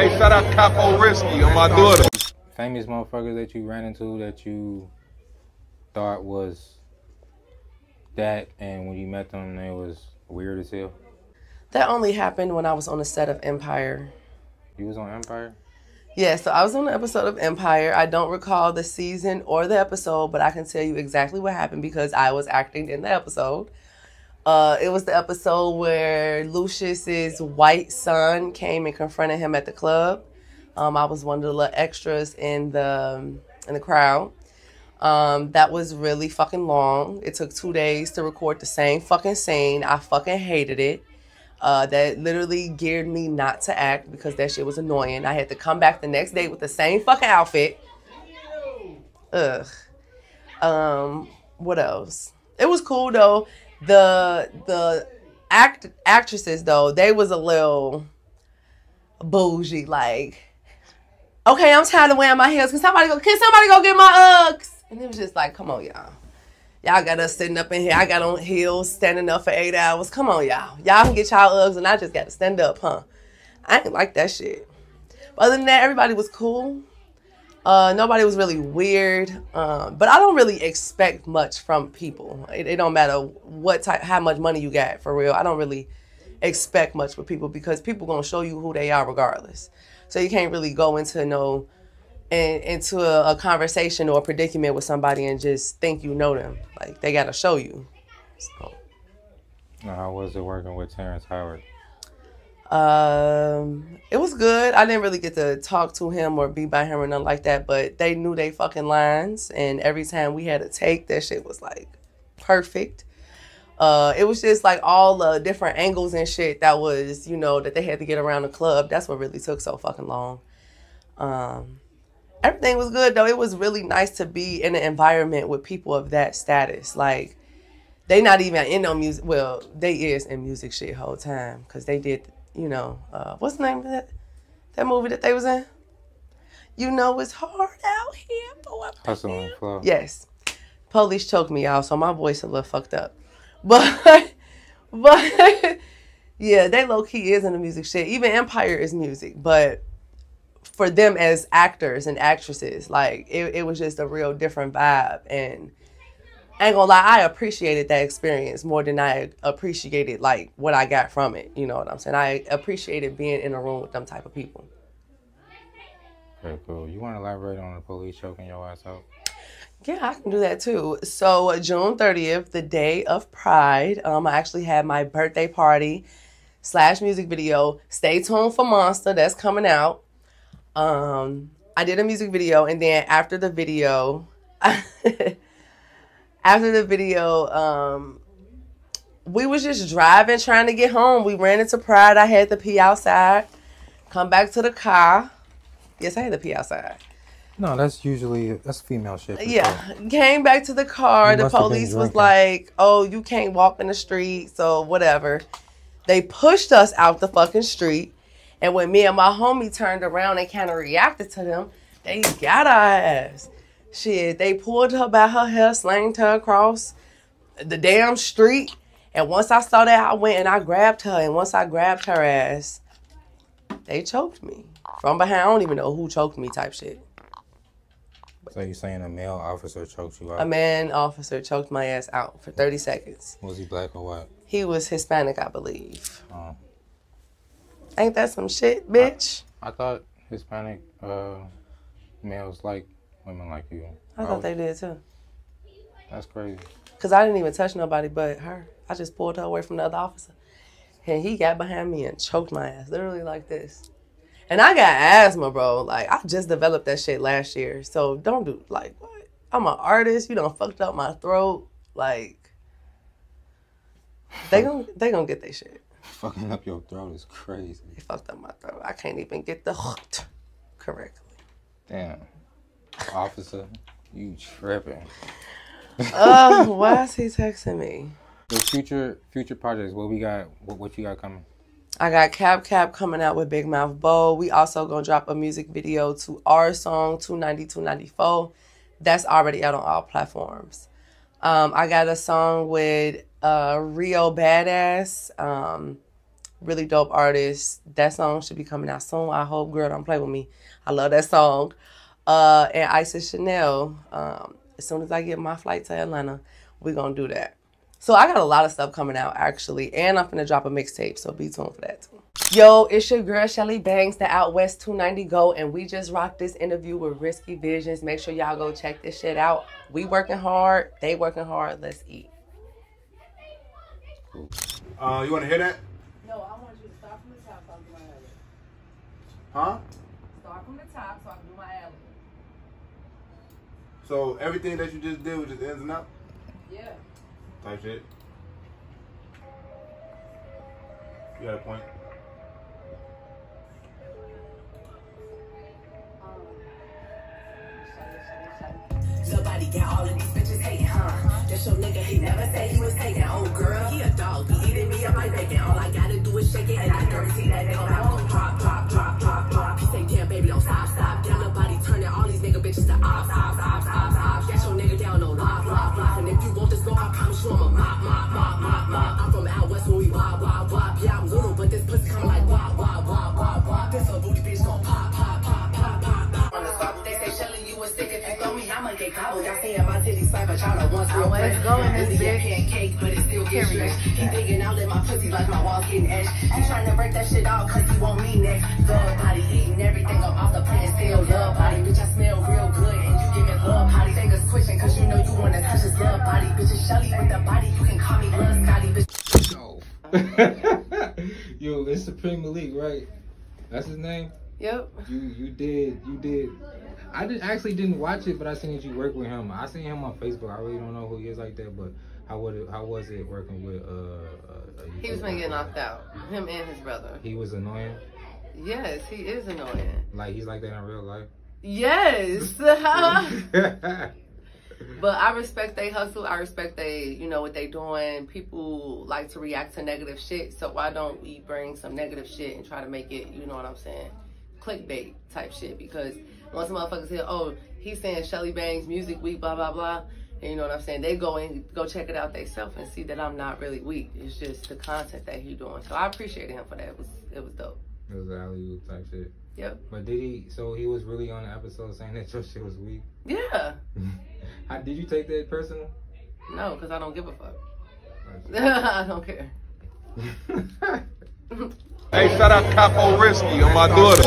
Hey, shout out Capo Risky on my daughter. Famous motherfuckers that you ran into that you thought was that, and when you met them, they was weird as hell. That only happened when I was on the set of Empire. You was on Empire. Yeah, so I was on an episode of Empire. I don't recall the season or the episode, but I can tell you exactly what happened because I was acting in the episode. Uh, it was the episode where Lucius's white son came and confronted him at the club. Um, I was one of the little extras in the in the crowd. Um, that was really fucking long. It took two days to record the same fucking scene. I fucking hated it. Uh, that literally geared me not to act because that shit was annoying. I had to come back the next day with the same fucking outfit. Ugh. Um, what else? It was cool though. The the act actresses though, they was a little bougie. Like, okay, I'm tired of wearing my heels. Can somebody go? Can somebody go get my Uggs? And it was just like, come on, y'all. Y'all got us sitting up in here. I got on heels, standing up for eight hours. Come on, y'all. Y'all can get y'all Uggs, and I just got to stand up, huh? I ain't like that shit. But other than that, everybody was cool. Uh, nobody was really weird. Um, but I don't really expect much from people. It, it don't matter what type, how much money you got for real. I don't really expect much with people because people gonna show you who they are regardless. So you can't really go into no in, into a, a conversation or a predicament with somebody and just think you know them. Like they gotta show you. So, How was it working with Terrence Howard? Um, it was good. I didn't really get to talk to him or be by him or nothing like that, but they knew they fucking lines, and every time we had a take, that shit was like perfect. Uh, it was just like all the different angles and shit that was, you know, that they had to get around the club. That's what really took so fucking long. Um, everything was good though. It was really nice to be in an environment with people of that status. Like they not even in no music. Well, they is in music shit whole time because they did. You know, uh, what's the name of that that movie that they was in? You know, it's hard out here a Hustle and Flow. Yes. Police choked me out, so my voice a little fucked up. But but yeah, they low key is in the music shit. Even Empire is music, but for them as actors and actresses, like it, it was just a real different vibe. And I ain't gonna lie, I appreciated that experience more than I appreciated like what I got from it. You know what I'm saying? I appreciated being in a room with them type of people. Okay, cool. You want to elaborate on the police choking your ass out? Yeah, I can do that too. So June 30th, the day of Pride, um, I actually had my birthday party slash music video. Stay tuned for Monster, that's coming out. Um, I did a music video, and then after the video, after the video, um, we was just driving, trying to get home. We ran into Pride. I had to pee outside. Come back to the car. Yes, I had to pee outside. No, that's usually that's female shit. for sure. Yeah, came back to the car. You The must have been police was like, "Oh, you can't walk in the street, so whatever." They pushed us out the fucking street, and when me and my homie turned around and kind of reacted to them, they got our ass. Shit, they pulled her by her hair, slanged her across the damn street. And once I saw that, I went and I grabbed her. And once I grabbed her ass, they choked me from behind. I don't even know who choked me, type shit. So you're saying a male officer choked you out? A man officer choked my ass out for 30 seconds. was he black or white? He was Hispanic, I believe. Oh. Ain't that some shit, bitch? I thought Hispanic uh, males like women like you. I thought they did too. That's crazy. Cause I didn't even touch nobody but her. I just pulled her away from the other officer. And he got behind me and choked my ass, literally like this. And I got asthma, bro. Like I just developed that shit last year. So don't do like what? I'm an artist. You don't fucked up my throat. Like they gonna they gonna get their shit. Fucking up your throat is crazy. They fucked up my throat. I can't even get the hooked correctly. Damn. Officer, you tripping. Oh, why is he texting me? The future future projects, what we got what, what you got coming? I got Cap Cap coming out with Big Mouth Bow. We also gonna drop a music video to our song 290 294. That's already out on all platforms. Um, I got a song with uh, Rio Badass. Um, Really dope artist. That song should be coming out soon. I hope Girl Don't Play With Me. I love that song. Uh, and Isis Chanel. Um, as soon as I get my flight to Atlanta, we're going to do that. So I got a lot of stuff coming out actually. And I'm going to drop a mixtape. So be tuned for that too. Yo, it's your girl Chelly Banqz, the Out West 290 Go, and we just rocked this interview with Risky Visions. Make sure y'all go check this shit out. We working hard, they working hard. Let's eat. Uh, you want to hear that? No, I want you to start from the top so I can do my alley. Huh? Start from the top so I can do my alley. So everything that you just did was just ins and outs Yeah. type shit. You got a point. Somebody got all of these bitches hating, huh? That's your nigga, he never said he was taking. Oh, girl, he a dog, be eating me up like bacon. All I gotta do is shake it, and I guarantee that nigga I'm gon' drop, drop, drop, drop, drop. He say, damn, baby, don't stop, stop. Down the body, turning all these nigga bitches to ops, ops, ops, ops, And if you want this, go, I I'm a mop, mop, mop, mop, mop. I'm from out west where we wop, wop, wop. Yeah, I'm little, but this pussy come like wop, wop, wop, wop, wop. This a booty bitch gon' pop, pop, pop, pop, pop, pop. On the they say, Chelly, you a stick if you throw me, I'ma get gobbled. I say my titties slap a child once real quick. going this bitch. pancake, but it still gets stretched. He digging out in my pussy like my walls getting etched. He trying to break that shit out cause he want me next. Love body, eating everything up off the plate still love body. Bitch, I smell Bitch, it's Chelly with the body, you can call me Love Scotty. Bitch, Yo, it's Supreme Elite, right? That's his name. Yep. You you did you did. I did actually didn't watch it, but I seen that you work with him. I seen him on Facebook. I really don't know who he is like that, but how would it, how was it working with uh? uh He was been getting knocked out. Him and his brother. He was annoying. Yes, he is annoying. Like he's like that in real life. Yes. But I respect they hustle. I respect they, you know, what they doing. People like to react to negative shit. So why don't we bring some negative shit and try to make it, you know what I'm saying, clickbait type shit? Because once motherfuckers hear, oh, he's saying Chelly Banqz Music Week, blah blah blah, and you know what I'm saying, they go and go check it out themselves and see that I'm not really weak. It's just the content that he doing. So I appreciate him for that. It was it was dope. it was alley type shit. Yep. But did he? So he was really on the episode saying that your shit was weak. Yeah. How did you take that personal? No, because I don't give a fuck. I don't care. Hey, shout out Capo Risky on my daughter.